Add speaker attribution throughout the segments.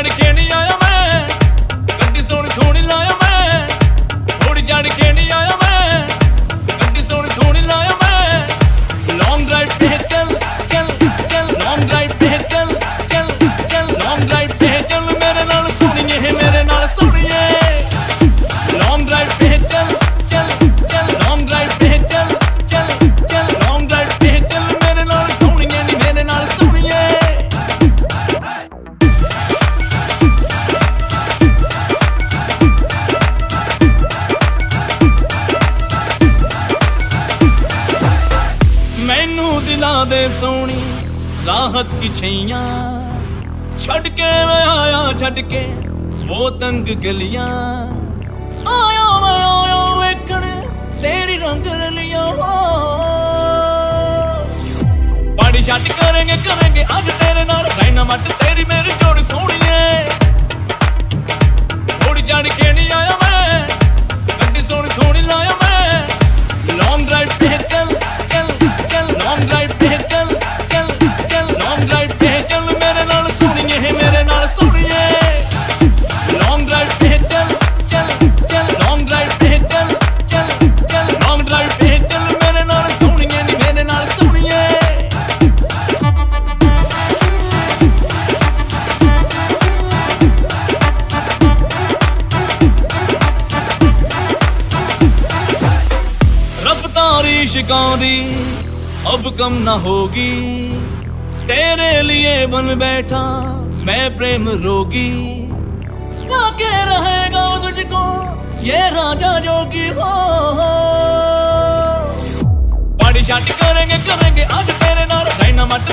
Speaker 1: நாடு கெனியா ਤੰਗ ਗਲੀਆਂ। ਆਇਆ ਮੈਂ ਆਇਆ ਵੇਖਣ, ਤੇਰੀ ਰੰਗ ਰਲੀਆਂ। ਪਾਣੀ ਛੱਡ ਕਰਾਂਗੇ ਕਰਾਂਗੇ ਅੱਜ ਤੇਰੇ ਨਾਲ। ਡਾਇਨਾਮਾਈਟ ਤੇਰੀ ਮੇਰੀ ਜੋੜੀ ਸੋਹਣੀਏ ਥੋੜੀ ਜਾਣ ਕੇ ਨਹੀਂ ਆਇਆ कम न होगी। तेरे लिए बन बैठा मैं प्रेम रोगी। के रहेगा तुझको, ये राजा जोगी हो। पाड़ी शादी करेंगे करेंगे आज तेरे नाल डायनामाइट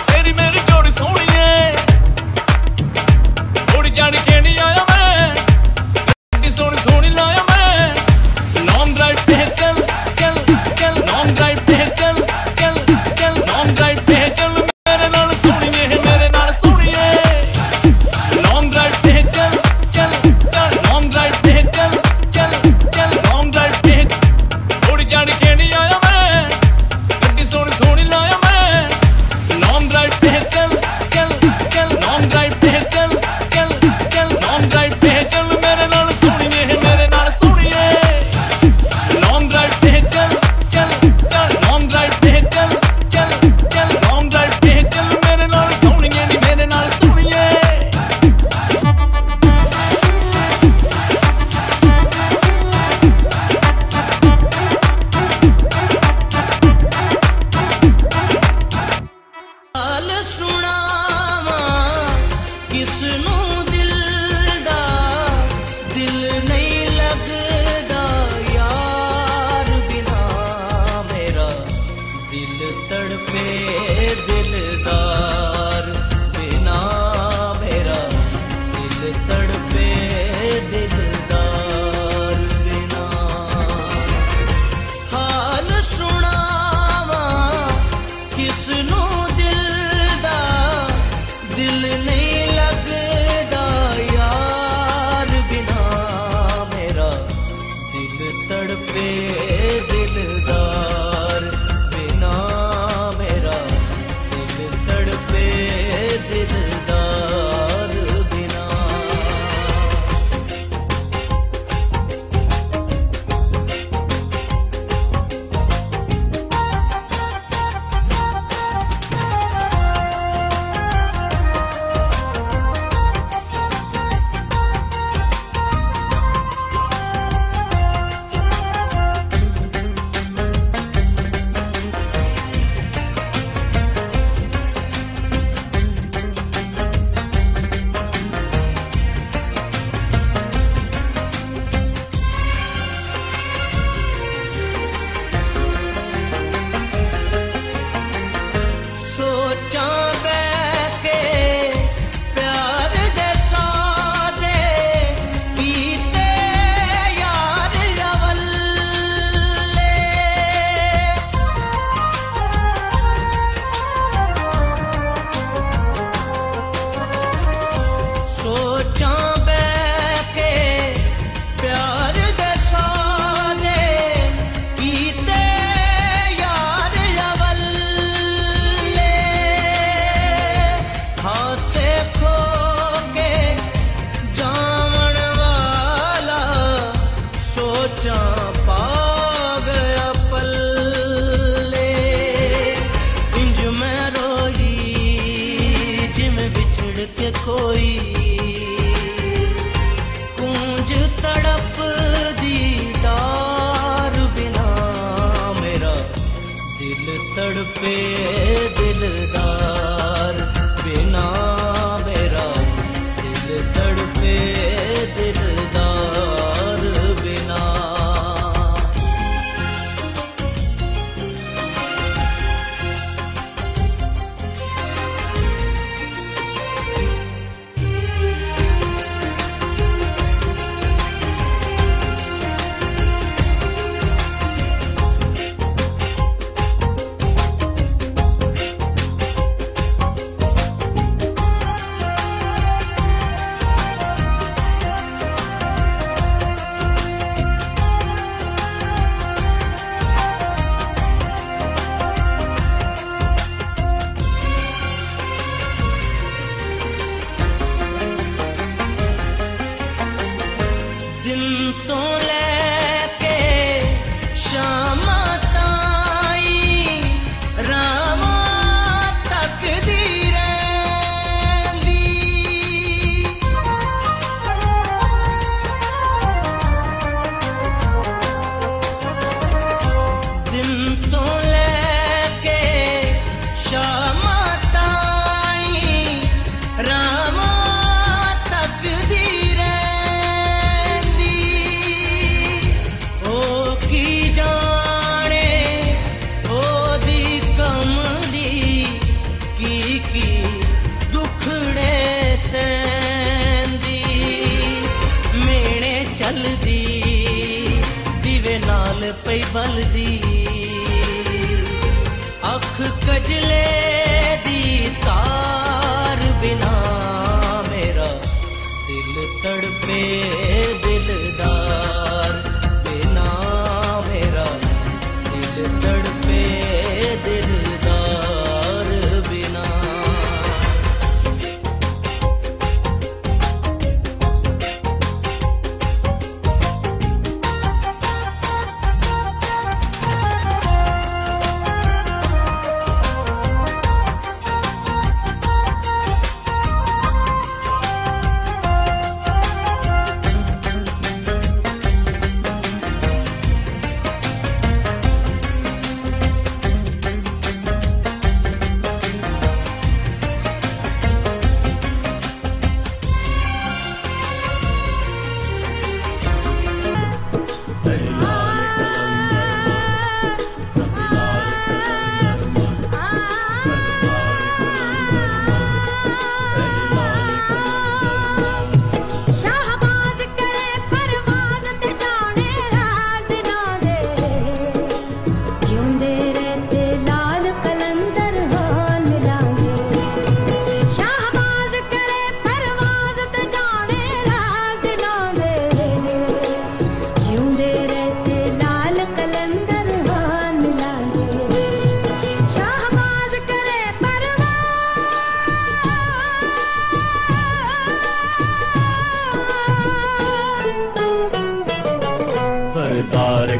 Speaker 2: canto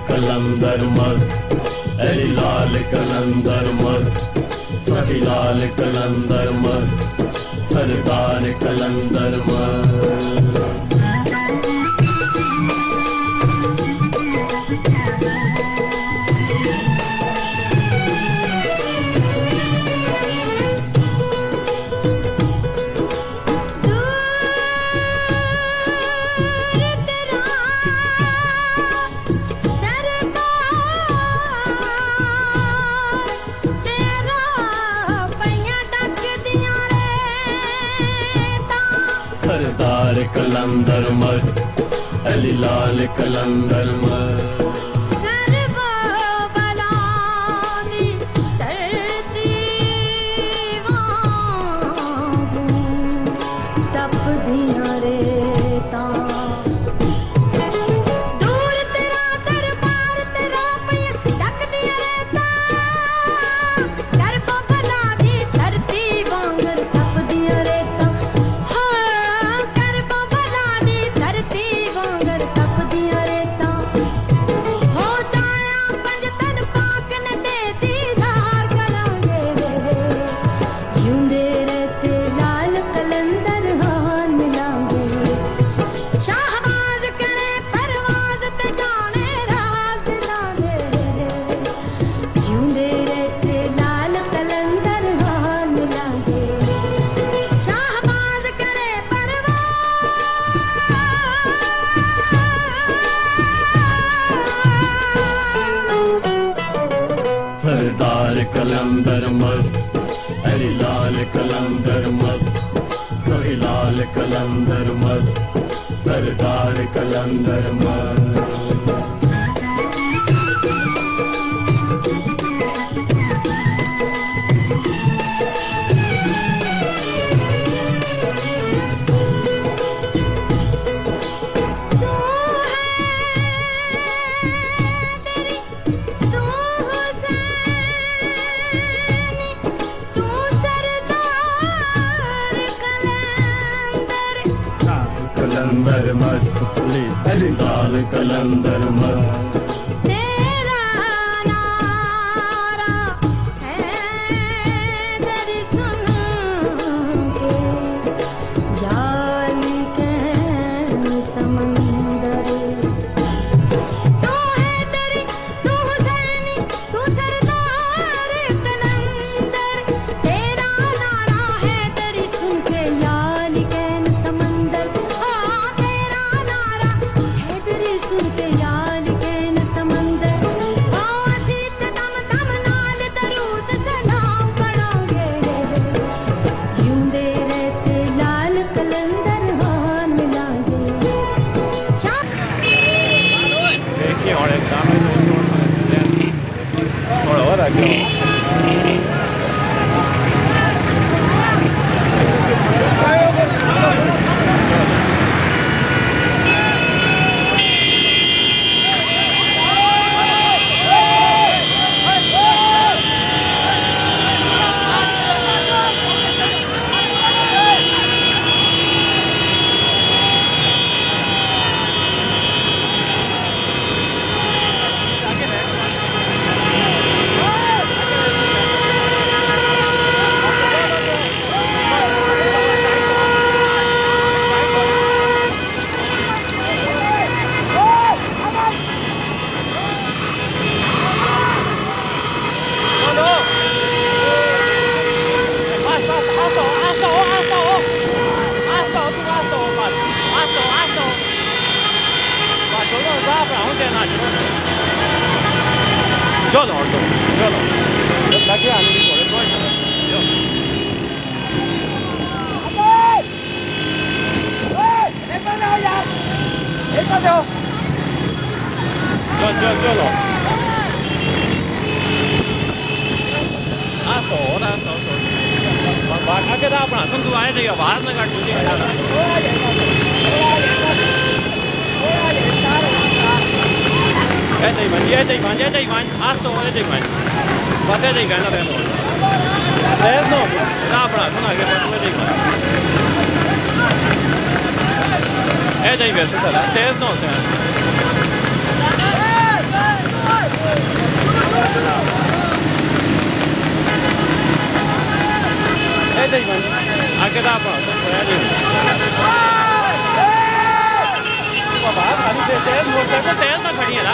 Speaker 2: कलंदर मस्त अरे लाल कलंदर मस्त सभी लाल कलंदर मस्त सरदार कलंदर मस्त। सरदार कलंदर मस्त अली लाल कलंदर मस्त। सरदार कलंदर मस्त हरी लाल कलंदर मस्त सभी लाल कलंदर मस्त सरदार कलंदर मस्त। अली अली कलंदर मस्त
Speaker 3: Yo, yo, yo no. આ તો ઓરા તો તો બાકા કે da આપણા સંતુ આને જઈએ ભારત ને કાઢ દૂધી કાઢા એ જઈ ભાઈ એ જઈ ભાઈ એ જઈ ભાઈ આજ તો એ જઈ ભાઈ બસ એ જઈ ગાના રહેનો દેસ નો ના આપણા સુના કે બસ એ જઈ ભાઈ É daí mesmo, tá? Tez não, senhora. É daí, mano. Aqui dá, pô. É daí. Motorcycle तेल ना खड़ी है ना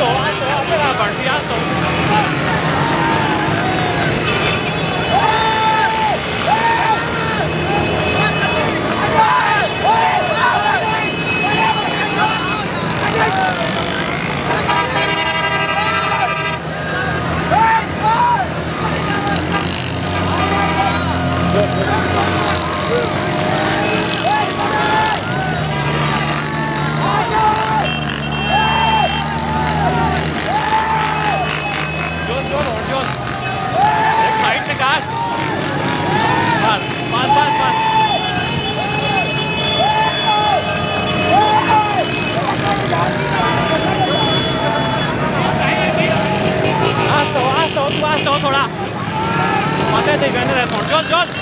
Speaker 3: alto, alto, alto la partida, alto. Yeah. 走，走，走，走，走，走了！往在这边那来走，走，走。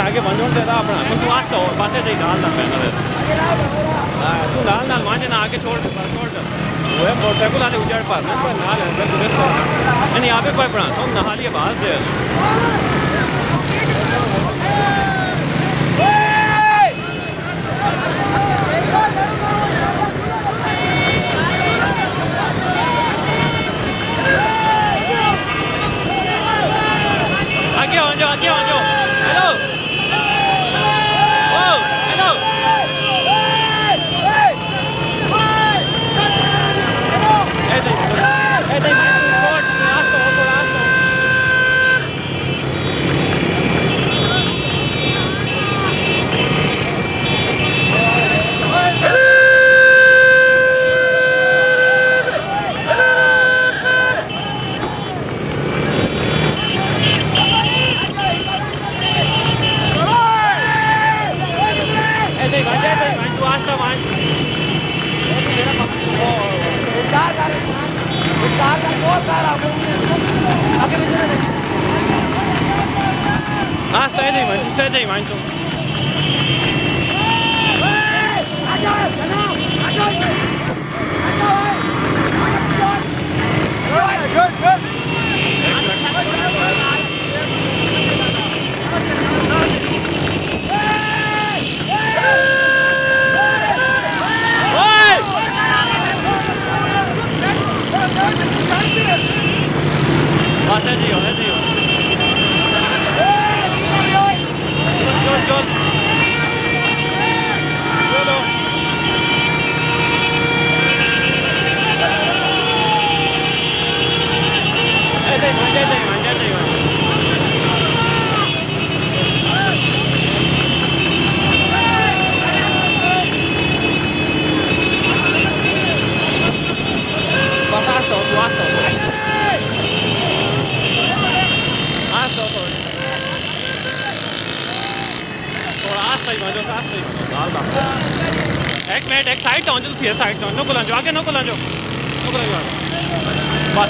Speaker 3: ಹಾಗೆ ಬಂದ್ಬಿಡ್ತಾ ಅಪ್ಪ ಒಂದು ವಾಸ್ತವ ಬಸ್ಸೇ ದೇ ಗಾಲ್ ನಾ ಪೆನ್ ಅದೇ तू लाल लाल वहाँ जाना आगे छोड़ छोड़ वो है मोटर को लाले उजाड़ पास ना पर लाल है पर दुबे छोड़ यानी यहाँ पे कोई प्राण सोम नहाली आवाज़ दे आगे आ जाओ आगे आ जाओ 在这里玩一个喂喂打架了打架了下来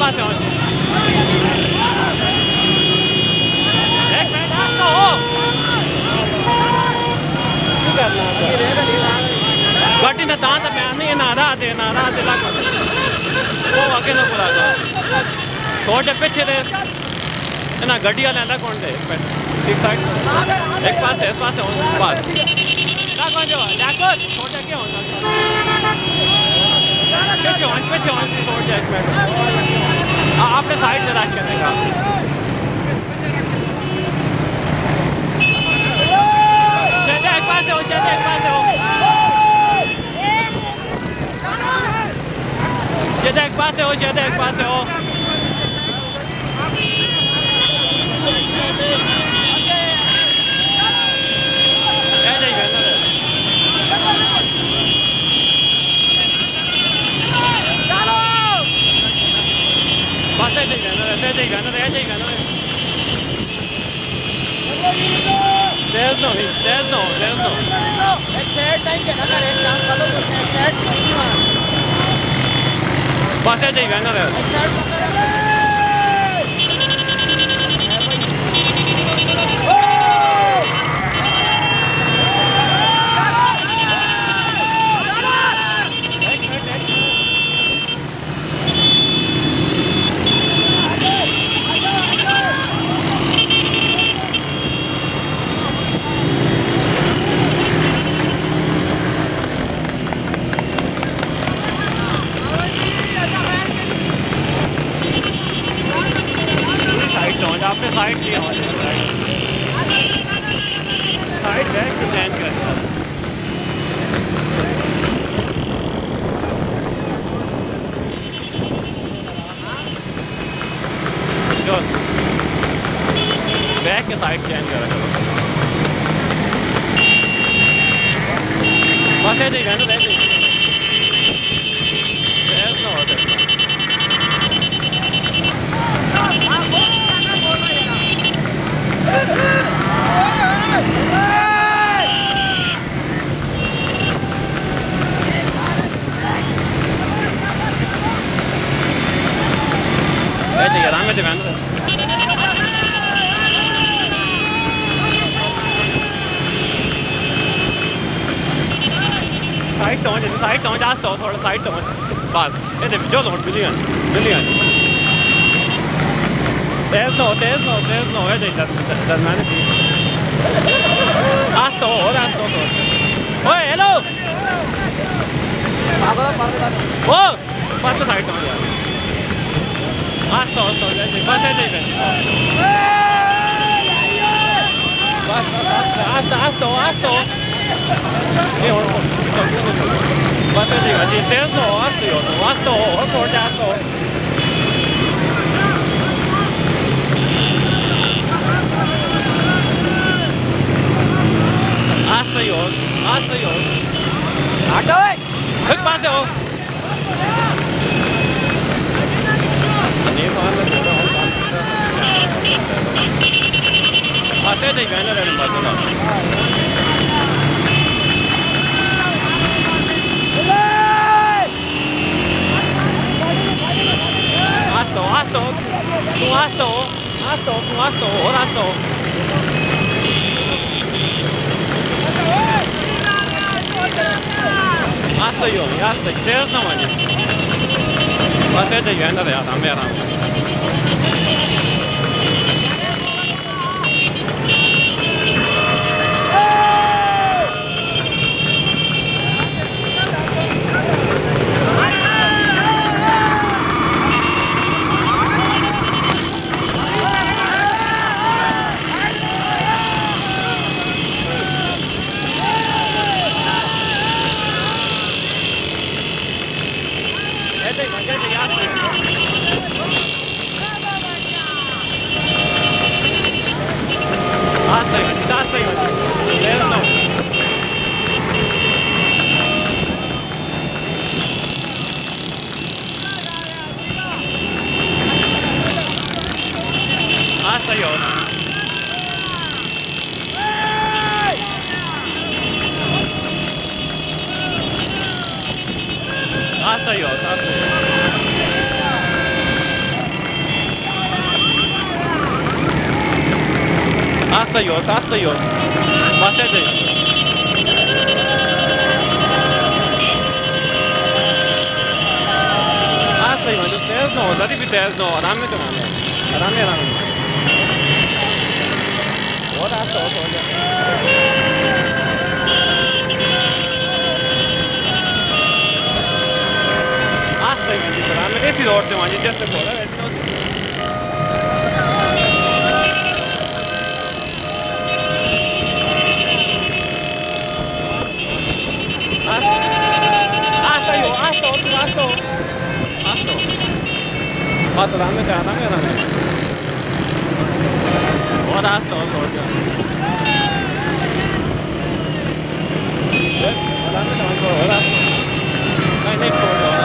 Speaker 3: बाके पास आओ एक मिनट आस्ते हो गड्डी ने तां ते मैं नहीं नारा दे नारा दे लग वो आगे ना बोला था थोड़े पीछे दे ना गड्डी वाले आंदा कौन दे ठीक साइड एक पास है इस पास। है पास ना कौन जो जाको छोटे क्या? आपने साइड से रख के। देखा चलते एक पास हो, जैसे एक पास हो। जैसे एक से हो चलते एक पास हो। तो आपने साइड लिया हो साइड बैक तो चेंज कर चल बैक के साइड चेंज करा करो बस ऐसे ही रहने साइड तो हो साइड तो हो जास्त हो, थोड़ा साइड तो बस, ये देख, जो लोड मिली गन मिली गन तेज नो तेज नो तेज नो ये देख दरम्यान की। आस्त हो, और आस्त हो ओए, हेलो! ओ, बस, साइड तो हो यार आस्त हो तो जैसे बस ऐसे ही बस बस आस्त आस्त हो आस्त हो। ये और 私は自転の後よの後をこれ後。Asta yun. Asta yun. Agawin! H ึกมาสิโออันนี้ร้อนแล้วร้อนร้อนมาเส้นได้ไงนะเรื่องแบบนี้ esto, con esto, esto, con esto, ahora esto. あっという間にあっと言ってるのに忘れて言えんだよダメやな Thank you. 出すという回したいというあとにちょっとやるのをザリビとやるのを何メートルなんで hasta otro, hasta Hasta Hasta dame, te dame, dame और hasta otro, otro Dame, dame, और hasta नहीं नहीं छोड़ दो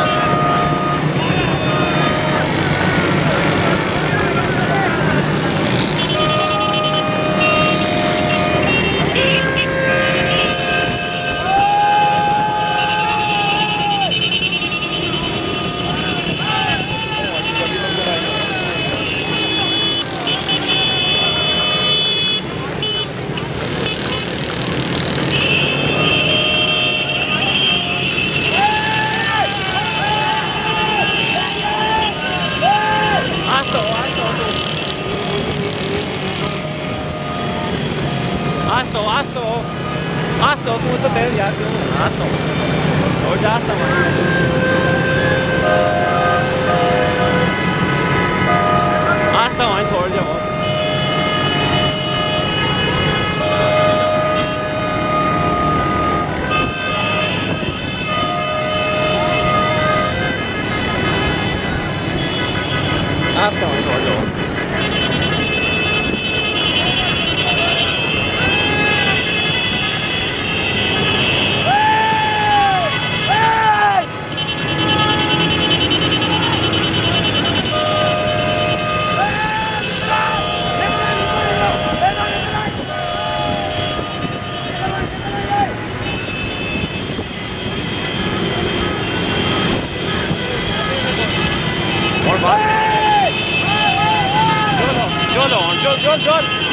Speaker 3: John, John.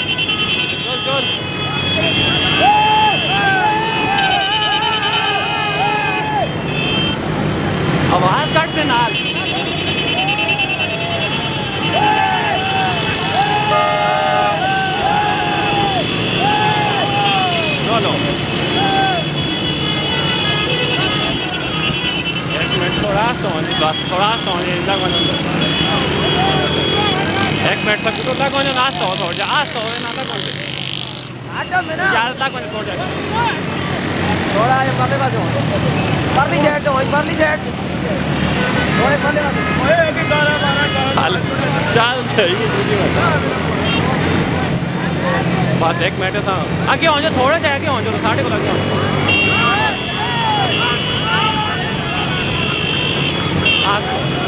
Speaker 3: Minute तक तो लगा जो नाश्ता हो थोड़ा आज तो ना लगा यार लगा थोड़ा
Speaker 4: थोड़ा आगे परले पासे हो। परली साइड तो होई परली साइड होए परले पासे
Speaker 3: हाल चल सही बस एक मिनट सा आगे हो जाओ थोड़ा जाए आगे हो जाओ साढ़े को लग जाओ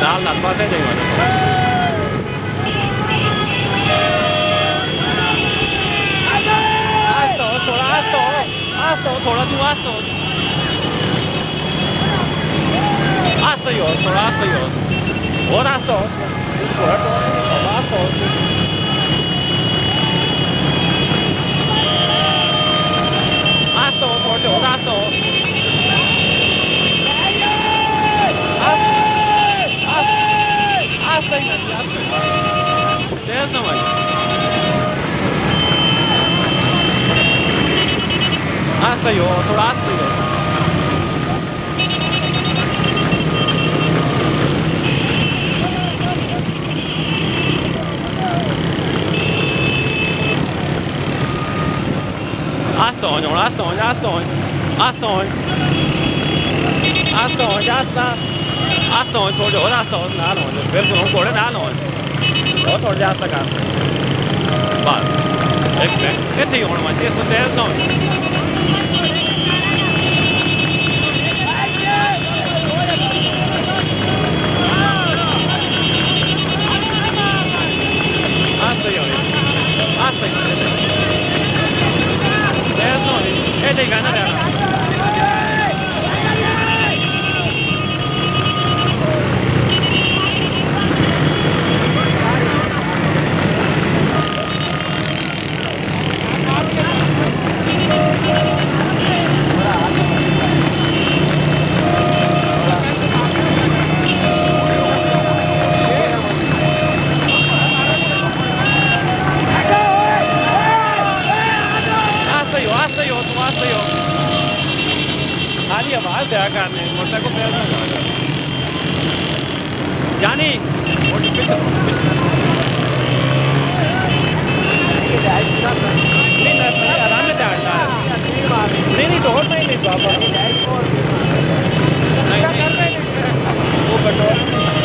Speaker 3: नाल नाल पासे आस्तो asta, tora tu asta. Asta yo, tora asta yo. Ora asta. Ora asta. Asta, porte, asta. Asta, asta, asta. Asta, asta. There's no way. One. Asto yo, थोड़ा asto yo. Aston, or Aston, Aston, Aston, Aston, Aston, Aston, थोड़े और Aston, ना लो, बिल्कुल हम कोड़े ना लो, और थोड़े Aston का, बस, एक मिनट, कितने ही होने इसको तेज ना There's no need. Hey, they got another. Thank you. दिया मोटरसाइकिल को पैर ना जानी मैं आराम से डालता नहीं नहीं। डोर नहीं नहीं वो बटोर